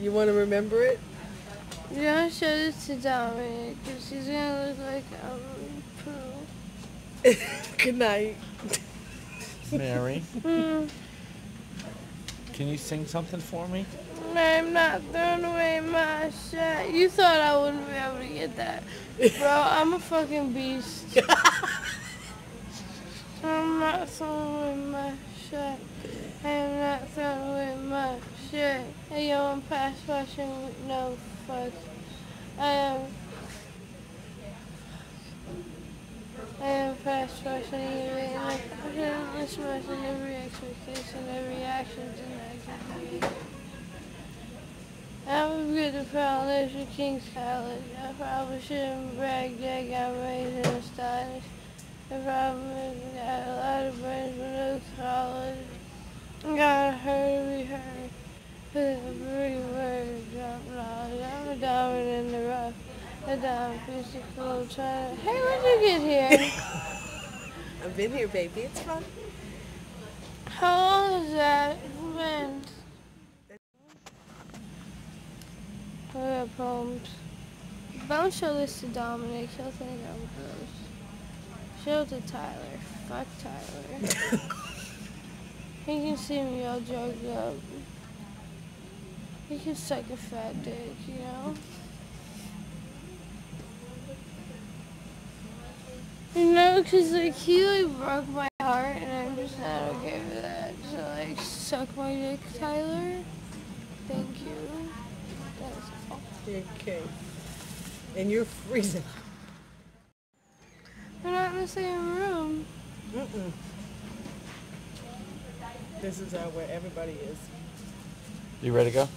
You want to remember it? You don't show this to Dominic because he's gonna look like um poo. Good night. Mary, Hmm. can you sing something for me? I'm not throwing away my shit. You thought I wouldn't be able to get that. Bro, I'm a fucking beast. I'm not throwing away my shit. I am not throwing away my shit. Hey yo, I'm past washing with no fuck. Um, I am. I am fast washing every relentless motion, every expectation, every action and activity. I'm good at foundation King's College. I probably shouldn't brag that I got raised and astonished. The problem is I got a lot of brains but no college. I hurt to be heard. With every word drop knowledge. I'm a diamond in the rough. A diamond physical trying. Hey, when'd you get here? I've been here, baby. It's fun. How long has that been? I got poems. Don't show this to Dominic. He'll think I'm gross. Show it to Tyler. Fuck Tyler. he can see me all drugged up. He can suck a fat dick, you know? You know, 'cause like he like broke my heart and I'm just not okay with that. So like suck my dick, Tyler. Thank you. That's all. Okay. And you're freezing. We're not in the same room. Mm-mm. This is uh, where everybody is. You ready to go?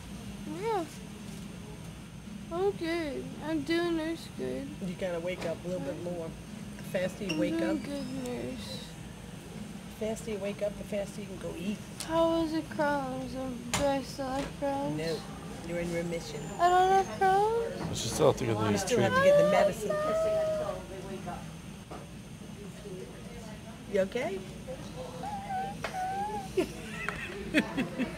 Yeah. I'm good. I'm doing nurse good. You gotta wake up a little bit more. The faster you I'm wake doing up, good nurse. the faster you wake up, the faster you can go eat. How was it Crohn's? Um, Do I still have Crohn's? No, you're in remission. I don't have Crohn's? But you still have to go to You these still have to get the medicine. You okay?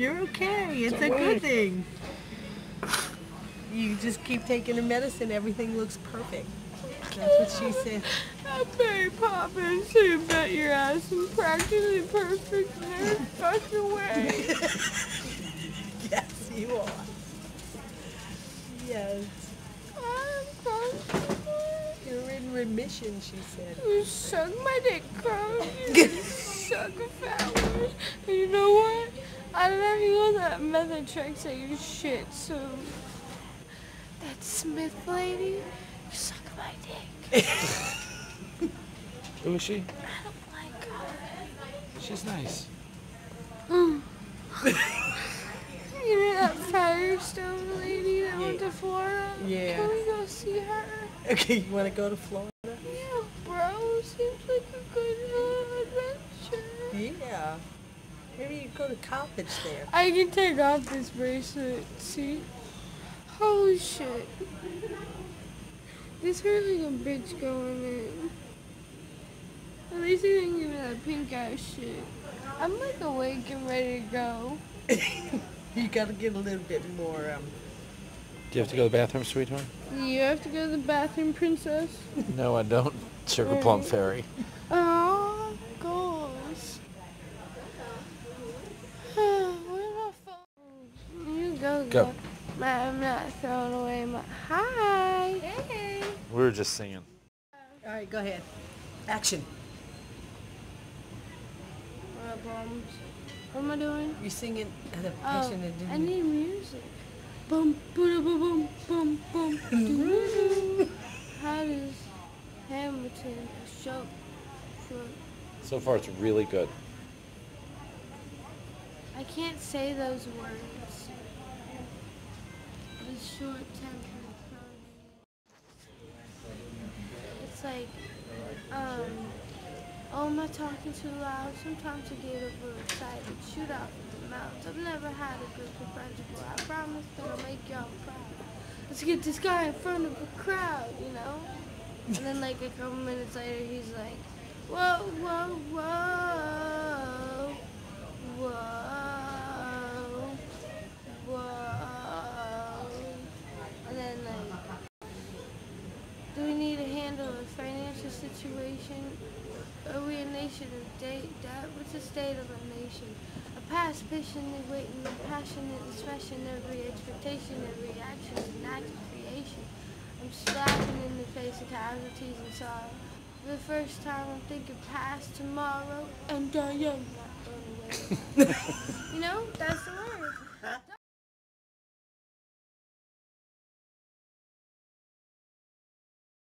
You're okay. It's a good thing. You just keep taking the medicine. Everything looks perfect. That's what she said. I'm Mary Poppins, you bet your ass I'm practically perfect in every fucking way. Yes, you are. Yes. I'm comfortable. You're in remission, she said. You suck my dick, Crown. You suck a fat one. You know what? I if you that method tricks at your shit, so that Smith lady, you suck my dick. Who is she? I don't like her. She's nice. Mm. you know that Firestone lady that went to Florida? Yeah. Can we go see her? Okay, you want to go to Florida? Yeah, bro. Seems like a good uh, adventure. Yeah. Maybe you go to college there. I can take off this bracelet. See? Holy shit. This hurt like a bitch going in. At least you didn't give me that pink eye shit. I'm like awake and ready to go. you got to get a little bit more. Um, Do you have to go to the bathroom, sweetheart? You have to go to the bathroom, princess. No, I don't. Sugar Plum Fairy. Oh, phone? Go. Go. Ma- I'm not throwing away my. Hi. Hey. We were just singing. all right, go ahead. Action. What bombs? What am I doing? You're singing at a Oh, I didn't. need music. Bum, boom, boom, boom, boom, boom. How does Hamilton show? So far, it's really good. I can't say those words. The short tempered It's like, um, oh, am I talking too loud? Sometimes I get a little excited, shoot out of the mouth. I've never had a group of friends before. I promise that I'll make y'all proud. Let's get this guy in front of a crowd, you know? And then like a couple minutes later, he's like, handle a financial situation? Are we a nation of debt? What's the state of our nation? A past patiently waiting, a passionate expression, every expectation, every action, an act of creation. I'm slapping in the face of casualties and sorrow. For the first time, I'm thinking past tomorrow, and I am not going away. you know, that's the word.